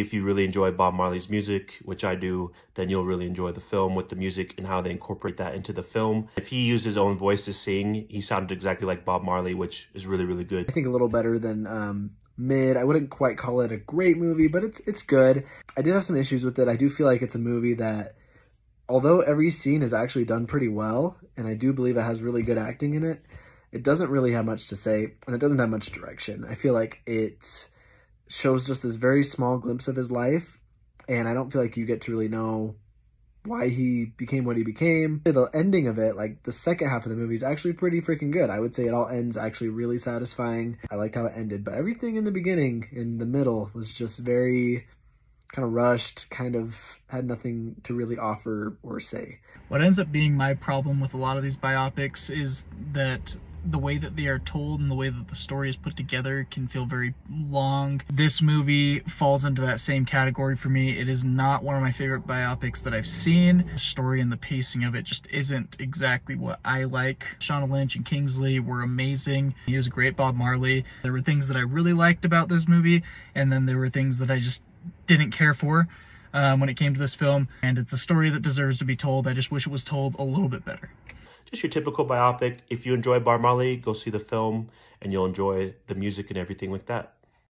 If you really enjoy Bob Marley's music, which I do, then you'll really enjoy the film with the music and how they incorporate that into the film. If he used his own voice to sing, he sounded exactly like Bob Marley, which is really, really good. I think a little better than um, mid. I wouldn't quite call it a great movie, but it's it's good. I did have some issues with it. I do feel like it's a movie that, although every scene is actually done pretty well, and I do believe it has really good acting in it, it doesn't really have much to say, and it doesn't have much direction. I feel like it shows just this very small glimpse of his life, and I don't feel like you get to really know why he became what he became. The ending of it, like the second half of the movie is actually pretty freaking good. I would say it all ends actually really satisfying. I liked how it ended, but everything in the beginning, in the middle, was just very kind of rushed, kind of had nothing to really offer or say. What ends up being my problem with a lot of these biopics is that the way that they are told and the way that the story is put together can feel very long. This movie falls into that same category for me. It is not one of my favorite biopics that I've seen. The story and the pacing of it just isn't exactly what I like. Lashana Lynch and Kingsley were amazing. He was a great Bob Marley. There were things that I really liked about this movie, and then there were things that I just didn't care for. Um, when it came to this film, and it's a story that deserves to be told. I just wish it was told a little bit better just your typical biopic. If you enjoy Bob Marley, go see the film and you'll enjoy the music and everything like that.